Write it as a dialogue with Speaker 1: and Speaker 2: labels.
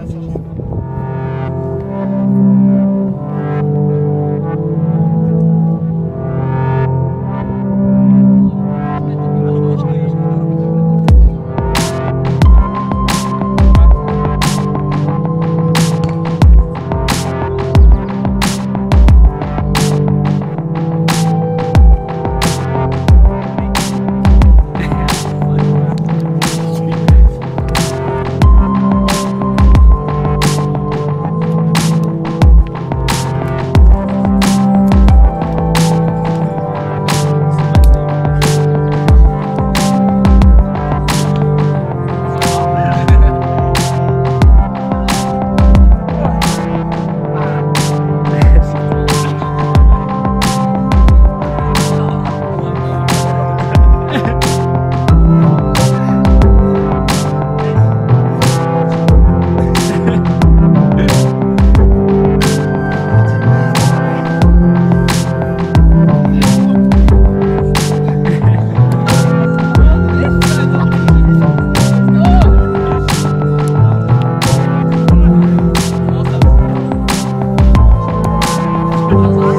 Speaker 1: Sa 嗯。